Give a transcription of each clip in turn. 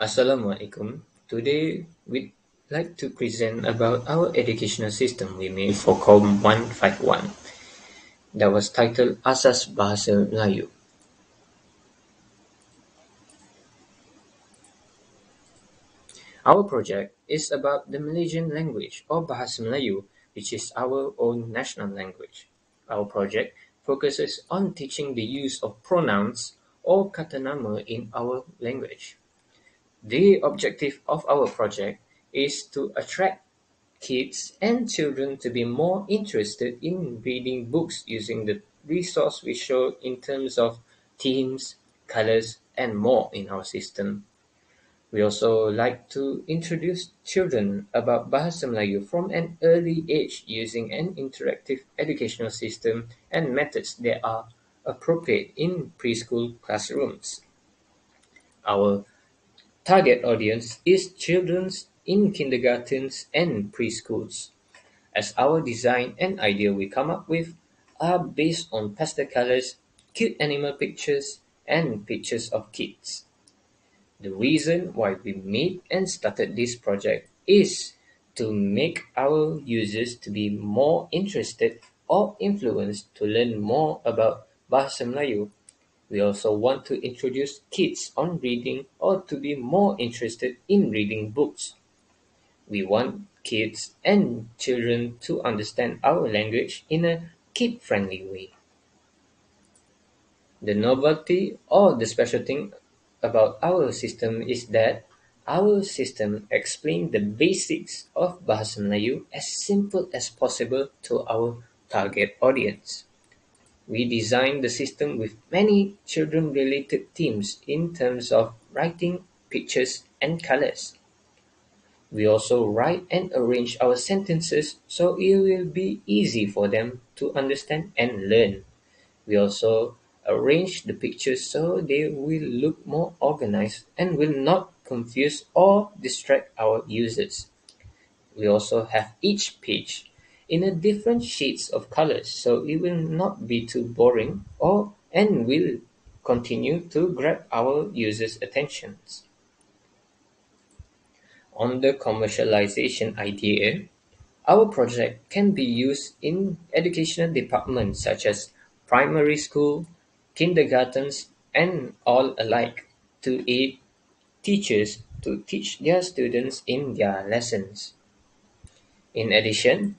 Assalamualaikum. Today we'd like to present about our educational system we made for COM 151 that was titled Asas Bahasa Melayu. Our project is about the Malaysian language or Bahasa Melayu, which is our own national language. Our project focuses on teaching the use of pronouns or kata nama in our language. The objective of our project is to attract kids and children to be more interested in reading books using the resource we show in terms of themes, colors, and more in our system. We also like to introduce children about Bahasa Melayu from an early age using an interactive educational system and methods that are appropriate in preschool classrooms. Our target audience is children in kindergartens and preschools, as our design and idea we come up with are based on pastel colors, cute animal pictures, and pictures of kids. The reason why we made and started this project is to make our users to be more interested or influenced to learn more about Bahasa Melayu. We also want to introduce kids on reading or to be more interested in reading books. We want kids and children to understand our language in a kid-friendly way. The novelty or the special thing about our system is that our system explains the basics of Bahasa Melayu as simple as possible to our target audience. We designed the system with many children-related themes in terms of writing, pictures, and colors. We also write and arrange our sentences so it will be easy for them to understand and learn. We also arrange the pictures so they will look more organized and will not confuse or distract our users. We also have each page in a different shades of colors so it will not be too boring or and will continue to grab our users' attentions. On the commercialization idea, our project can be used in educational departments such as primary school, kindergartens, and all alike to aid teachers to teach their students in their lessons. In addition,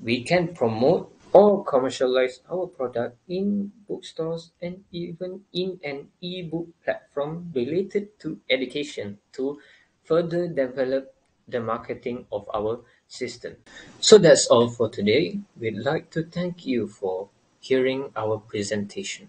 we can promote or commercialize our product in bookstores and even in an e-book platform related to education to further develop the marketing of our system. So that's all for today. We'd like to thank you for hearing our presentation.